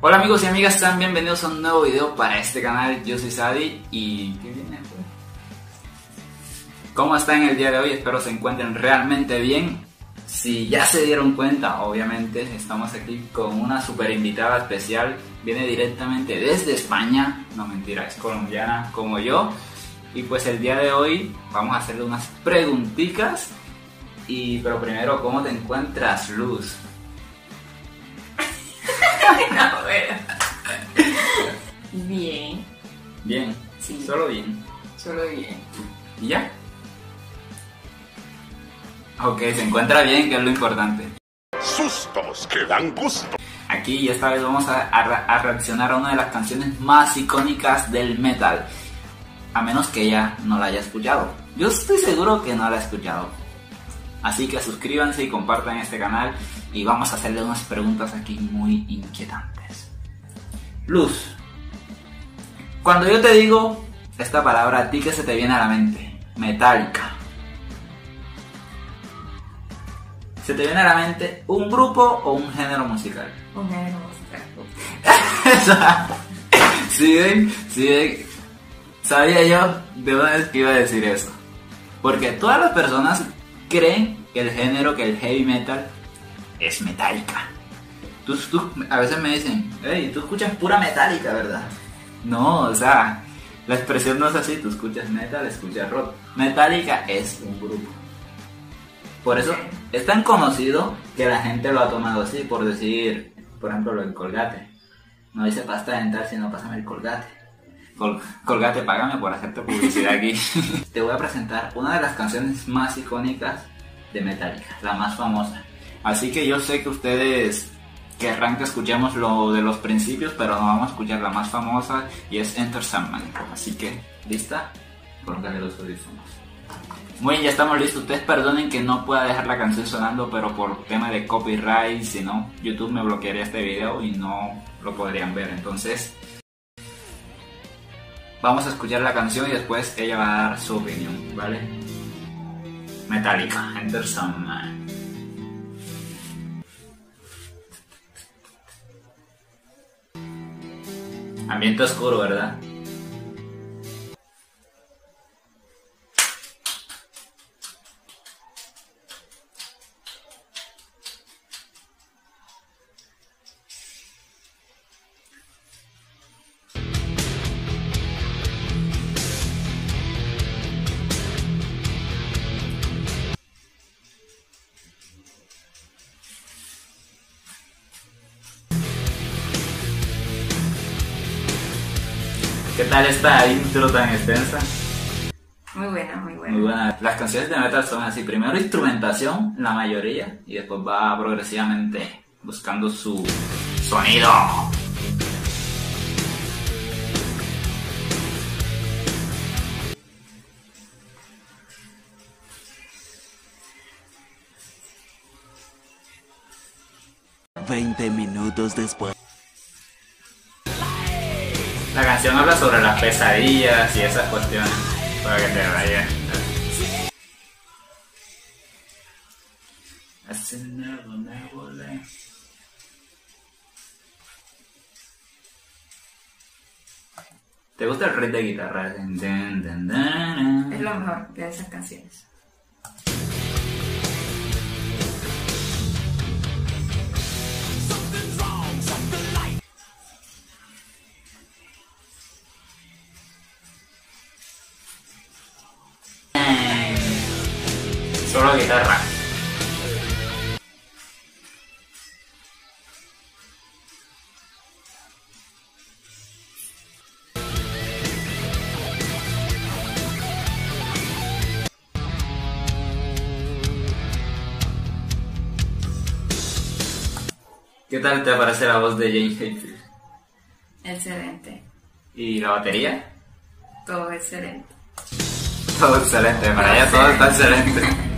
Hola amigos y amigas, sean bienvenidos a un nuevo video para este canal. Yo soy Sadi y... ¿qué viene? ¿Cómo están el día de hoy? Espero se encuentren realmente bien. Si ya se dieron cuenta, obviamente estamos aquí con una super invitada especial. Viene directamente desde España, no mentira, es colombiana como yo. Y pues el día de hoy vamos a hacerle unas preguntitas. Y pero primero, ¿cómo te encuentras, Luz? No. Bien, Bien, Sí. solo bien. solo bien. ¿Y ya? Ok, se encuentra bien, que es lo importante. Sustos que dan gusto. Aquí esta vez vamos a, a reaccionar a una de las canciones más icónicas del metal. A menos que ella no la haya escuchado. Yo estoy seguro que no la ha escuchado. Así que suscríbanse y compartan este canal y vamos a hacerle unas preguntas aquí muy inquietantes. Luz, cuando yo te digo esta palabra, ¿a ti qué se te viene a la mente? Metálica. ¿Se te viene a la mente un grupo o un género musical? Un género musical. sí, ven, sí, ven. Sabía yo de una vez que iba a decir eso. Porque todas las personas creen que el género, que el heavy metal es metálica. Tú, tú- a veces me dicen, hey, tú escuchas pura metálica, ¿verdad? No, o sea, la expresión no es así. Tú escuchas metal, escuchas rock. Metálica es un grupo. Por eso es tan conocido que la gente lo ha tomado así, por decir, por ejemplo, lo del colgate. No dice pasta dental, sino pásame el colgate. Col- colgate, págame por hacerte publicidad aquí. Te voy a presentar una de las canciones más icónicas de Metallica, la más famosa. Así que yo sé que ustedes querrán que escuchemos lo de los principios, pero no vamos a escuchar la más famosa y es Enter Sandman. Así que, ¿lista? Colócale los audífonos. Muy bien, ya estamos listos. Ustedes perdonen que no pueda dejar la canción sonando, pero por tema de copyright, si no, YouTube me bloquearía este video y no lo podrían ver. Entonces, vamos a escuchar la canción y después ella va a dar su opinión, ¿vale? Metallica, Enter Sandman. Ambiente oscuro, ¿verdad? ¿Qué tal esta intro tan extensa? Muy buena, muy buena. Muy buena. Las canciones de metal son así, primero instrumentación, la mayoría, y después va progresivamente buscando su sonido. Veinte minutos después. La canción habla sobre las pesadillas y esas cuestiones, para que te vayas. ¿Te gusta el riff de guitarra? Es lo mejor de esas canciones. Solo guitarra. ¿Qué tal te parece la voz de James Hetfield? Excelente. ¿Y la batería? Todo excelente. Todo excelente, para ella todo está excelente.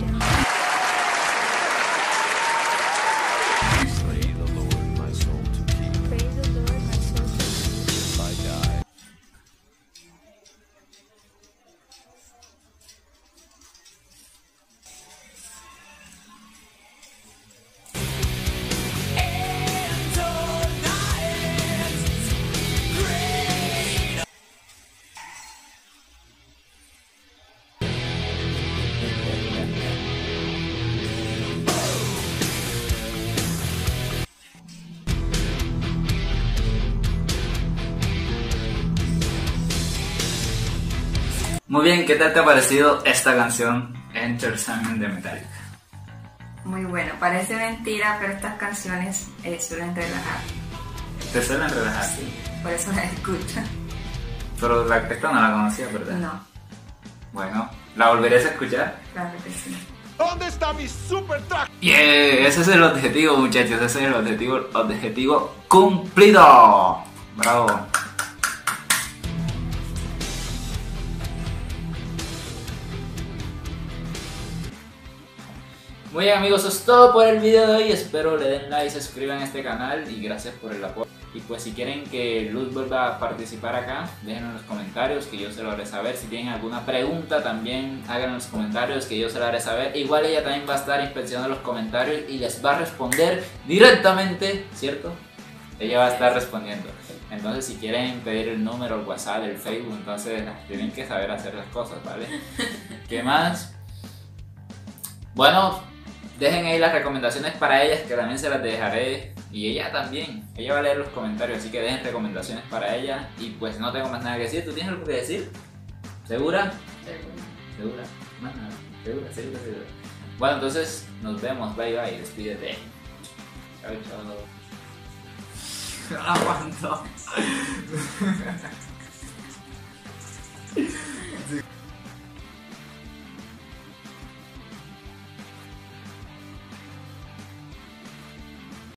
Muy bien, ¿qué tal te ha parecido esta canción Enter Sandman de Metallica? Muy bueno. Parece mentira, pero estas canciones eh, suelen relajar. ¿Te suelen relajar? Sí, por eso las escucho. Pero la, esta no la conocía, ¿verdad? No, Bueno, ¿la volverías a escuchar? claro que sí. ¿Dónde está mi super traje? Yeah, ese es el objetivo, muchachos. Ese es el objetivo, objetivo cumplido. Bravo. Muy bien amigos, eso es todo por el video de hoy. Espero le den like, se suscriban a este canal y gracias por el apoyo. Y pues si quieren que Luz vuelva a participar acá, déjenlo en los comentarios que yo se lo haré saber. Si tienen alguna pregunta también hagan en los comentarios que yo se lo haré saber. Igual ella también va a estar inspeccionando los comentarios y les va a responder directamente, ¿cierto? Ella va a estar respondiendo. Entonces si quieren pedir el número, el WhatsApp, el Facebook, entonces tienen que saber hacer las cosas, ¿vale? ¿Qué más? Bueno, dejen ahí las recomendaciones para ellas que también se las dejaré y ella también. Ella va a leer los comentarios, así que dejen recomendaciones para ella y pues no tengo más nada que decir. ¿Tú tienes algo que decir? ¿Segura? ¿Segura? Más nada. ¿Segura? ¿Segura? ¿Segura? Bueno, entonces nos vemos. Bye bye. Despídete. Chao, chao. Aguanto.